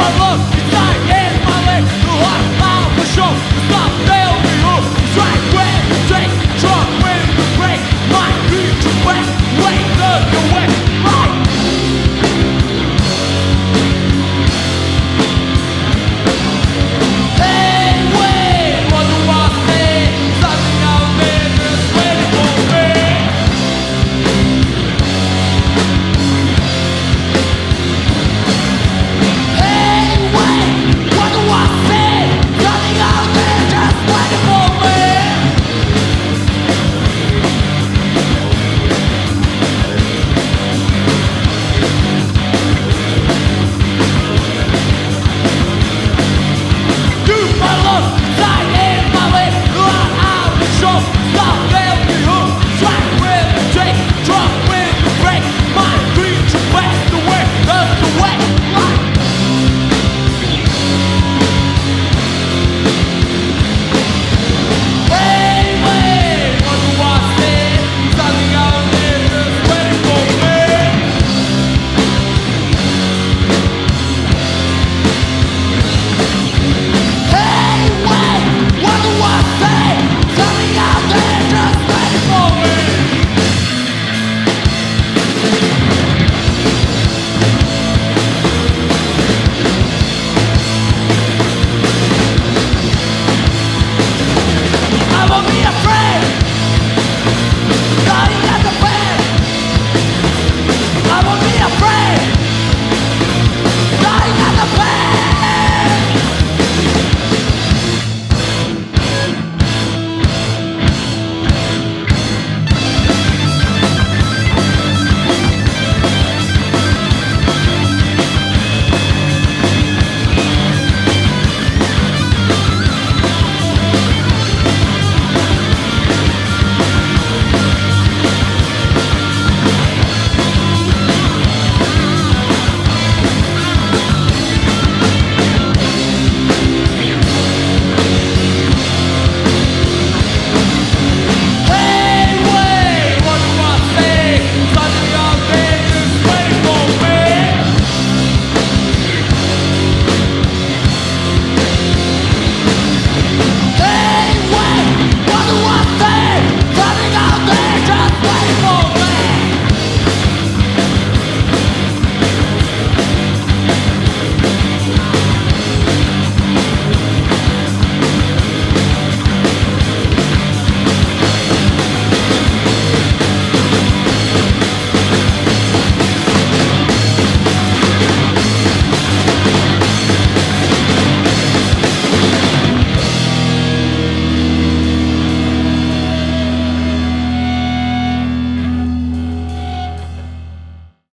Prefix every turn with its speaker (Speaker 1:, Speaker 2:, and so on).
Speaker 1: my love